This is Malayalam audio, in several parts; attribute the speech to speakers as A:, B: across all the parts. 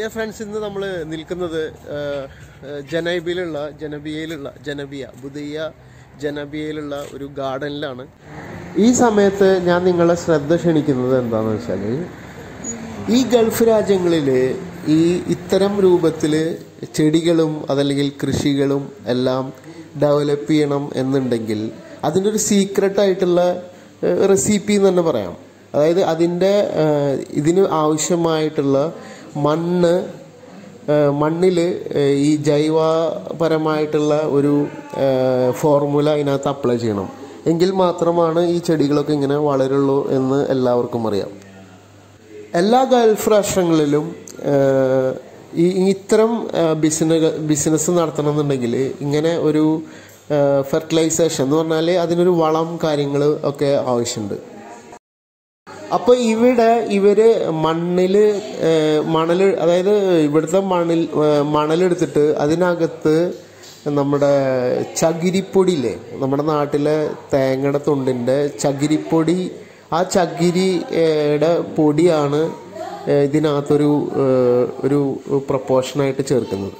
A: ഡിയർ ഫ്രണ്ട്സ് ഇന്ന് നമ്മൾ നിൽക്കുന്നത് ജനബിയിലുള്ള ജനബിയയിലുള്ള ജനബിയ ബുദിയ ജനബിയയിലുള്ള ഒരു ഗാർഡനിലാണ്. ഈ സമയത്ത് ഞാൻ നിങ്ങളെ ശ്രദ്ധ ക്ഷണിക്കുന്നത് എന്താണെന്ന് വെച്ചാൽ ഈ ഗൾഫ് രാജ്യങ്ങളിൽ ഈ ഇത്തരം രൂപത്തിൽ ചെടികളും അതല്ലെങ്കിൽ കൃഷികളും എല്ലാം ഡെവലപ്പ് ചെയ്യണം എന്നുണ്ടെങ്കിൽ അതിന്റെ ഒരു സീക്രട്ട് ആയിട്ടുള്ള റെസിപ്പി എന്ന് തന്നെ പറയാം. അതായത് അതിന്റെ ഇതിന് ആവശ്യമായിട്ടുള്ള മണ്ണ് മണ്ണിൽ ഈ ജൈവപരമായിട്ടുള്ള ഒരു ഫോർമുല അതിനകത്ത് അപ്ലൈ ചെയ്യണം. എങ്കിൽ മാത്രമാണ് ഈ ചെടികളൊക്കെ ഇങ്ങനെ വളരുള്ളൂ എന്ന് എല്ലാവർക്കും അറിയാം. എല്ലാ ഗൾഫ് രാഷ്ട്രങ്ങളിലും ഈ ഇത്തരം ബിസിനസ് ബിസിനസ് നടത്തണമെന്നുണ്ടെങ്കിൽ ഇങ്ങനെ ഒരു ഫെർട്ടിലൈസേഷൻ എന്ന് പറഞ്ഞാൽ അതിനൊരു വളം കാര്യങ്ങൾ ഒക്കെ ആവശ്യമുണ്ട്. അപ്പോൾ ഇവിടെ ഇവർ മണ്ണിൽ മണൽ അതായത് ഇവിടുത്തെ മണിൽ മണലെടുത്തിട്ട് അതിനകത്ത് നമ്മുടെ ചകിരിപ്പൊടിയില്ലേ നമ്മുടെ നാട്ടിലെ തേങ്ങയുടെ തൊണ്ടിന്റെ ചകിരിപ്പൊടി ആ ചകിരിയുടെ പൊടിയാണ് ഇതിനകത്തൊരു ഒരു പ്രപ്പോഷനായിട്ട് ചേർക്കുന്നത്.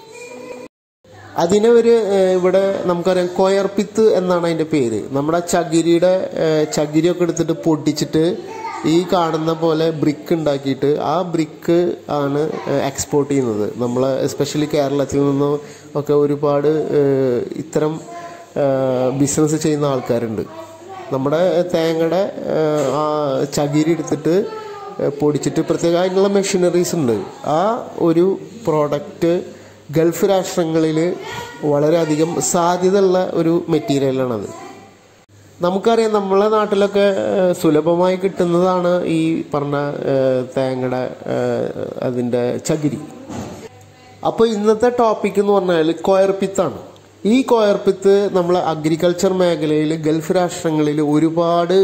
A: അതിനെ ഒരു ഇവിടെ നമുക്കറിയാം കൊയർപ്പിത്ത് എന്നാണ് അതിന്റെ പേര്. നമ്മുടെ ചകിരിയുടെ ചകിരിയൊക്കെ എടുത്തിട്ട് പൊട്ടിച്ചിട്ട് ഈ കാണുന്ന പോലെ ബ്രിക്ക് ഉണ്ടാക്കിയിട്ട് ആ ബ്രിക്ക് ആണ് എക്സ്പോർട്ട് ചെയ്യുന്നത്. നമ്മൾ എസ്പെഷ്യലി കേരളത്തിൽ നിന്നും ഒക്കെ ഒരുപാട് ഇത്തരം ബിസിനസ് ചെയ്യുന്ന ആൾക്കാരുണ്ട്. നമ്മുടെ തേങ്ങയുടെ ആ ചകിരി എടുത്തിട്ട് പൊടിച്ചിട്ട് പ്രത്യേക അതിനുള്ള മെഷീനറീസ് ഉണ്ട്. ആ ഒരു പ്രോഡക്റ്റ് ഗൾഫ് രാഷ്ട്രങ്ങളിൽ വളരെയധികം സാധ്യതയുള്ള ഒരു മെറ്റീരിയലാണത് നമുക്കറിയാം നമ്മളെ നാട്ടിലൊക്കെ സുലഭമായി കിട്ടുന്നതാണ് ഈ പറഞ്ഞ തേങ്ങയുടെ അതിന്റെ ചകിരി. അപ്പോൾ ഇന്നത്തെ ടോപ്പിക് എന്ന് പറഞ്ഞാൽ കോയർപ്പിത്താണ് ഈ കോയർപ്പിത്ത് നമ്മൾ അഗ്രികൾച്ചർ മേഖലയിൽ ഗൾഫ് രാഷ്ട്രങ്ങളിൽ ഒരുപാട്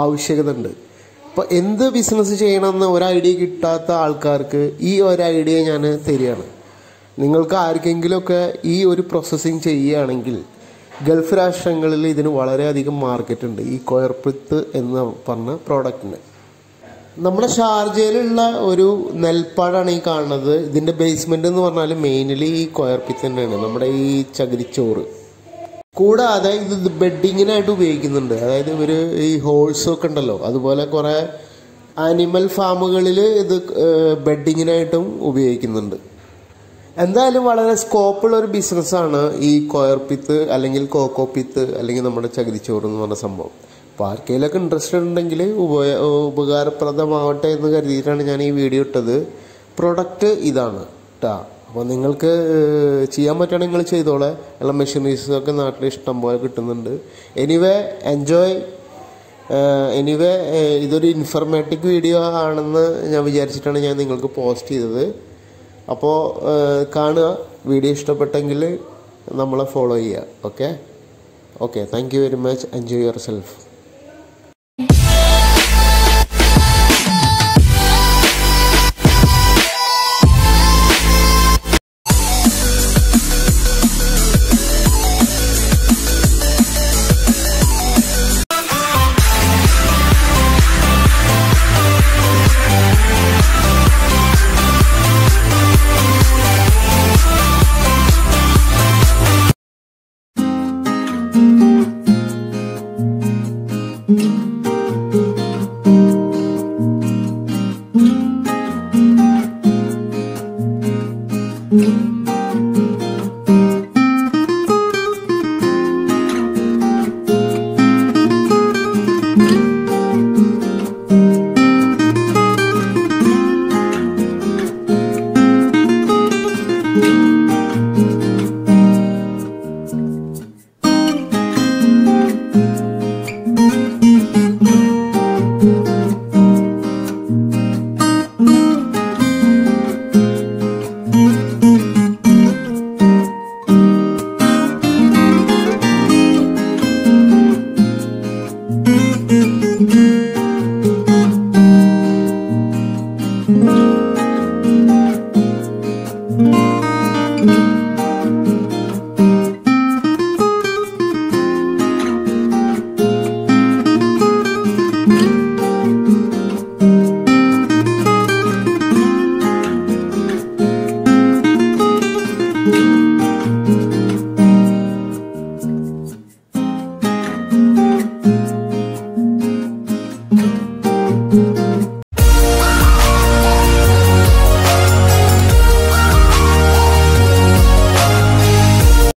A: ആവശ്യകത ഉണ്ട് അപ്പോൾ എന്ത് ബിസിനസ് ചെയ്യണമെന്ന് ഒരു ഐഡിയ കിട്ടാത്ത ആൾക്കാർക്ക് ഈ ഒരു ഐഡിയ ഞാൻ തരികയാണ്. നിങ്ങൾക്ക് ആർക്കെങ്കിലുമൊക്കെ ഈ ഒരു പ്രോസസ്സിങ് ചെയ്യുകയാണെങ്കിൽ ഗൾഫ് രാഷ്ട്രങ്ങളിൽ ഇതിന് വളരെയധികം മാർക്കറ്റ് ഉണ്ട്. ഈ കൊയർപ്പിത്ത് എന്ന് പറഞ്ഞ പ്രോഡക്റ്റിന് നമ്മുടെ ഷാർജയിലുള്ള ഒരു നെൽപ്പാടാണ് ഈ കാണുന്നത്. ഇതിന്റെ ബേസ്മെന്റ് എന്ന് പറഞ്ഞാൽ മെയിൻലി ഈ കൊയർപ്പിത്ത് തന്നെയാണ്. നമ്മുടെ ഈ ചകിരിച്ചോറ്. കൂടാതെ ഇത് ബെഡിങ്ങിനായിട്ട് ഉപയോഗിക്കുന്നുണ്ട്. അതായത് ഇവർ ഈ ഹോൾസ് ഒക്കെ ഉണ്ടല്ലോ. അതുപോലെ കുറേ ആനിമൽ ഫാമുകളിൽ ഇത് ബെഡിങ്ങിനായിട്ടും ഉപയോഗിക്കുന്നുണ്ട്. എന്തായാലും വളരെ സ്കോപ്പുള്ള ഒരു ബിസിനസ്സാണ് ഈ കോയർ കോയർപ്പിത്ത് അല്ലെങ്കിൽ കോക്കോ കോക്കോപ്പിത്ത് അല്ലെങ്കിൽ നമ്മുടെ ചകിരിച്ചോറ് എന്ന് പറഞ്ഞ സംഭവം. അപ്പോൾ ആർക്കെങ്കിലൊക്കെ ഇൻട്രസ്റ്റഡ് ഉണ്ടെങ്കിൽ ഉപയ ഉപകാരപ്രദമാവട്ടെ എന്ന് കരുതിയിട്ടാണ് ഞാൻ ഈ വീഡിയോ ഇട്ടത്. പ്രൊഡക്റ്റ് ഇതാണ് ട്ടാ. അപ്പോൾ നിങ്ങൾക്ക് ചെയ്യാൻ പറ്റുകയാണെങ്കിൽ നിങ്ങൾ ചെയ്തോളെ. എല്ലാ മെഷീനറീസൊക്കെ നാട്ടിൽ ഇഷ്ടം പോലെ കിട്ടുന്നുണ്ട്. എനിവേ എൻജോയ് എനിവേ ഇതൊരു ഇൻഫർമേറ്റീവ് വീഡിയോ ആണെന്ന് ഞാൻ വിചാരിച്ചിട്ടാണ് ഞാൻ നിങ്ങൾക്ക് പോസ്റ്റ് ചെയ്തത്. അപ്പോൾ കാണുക. വീഡിയോ ഇഷ്ടപ്പെട്ടെങ്കിൽ നമ്മളെ ഫോളോ ചെയ്യുക. Okay okay thank you very much enjoy yourself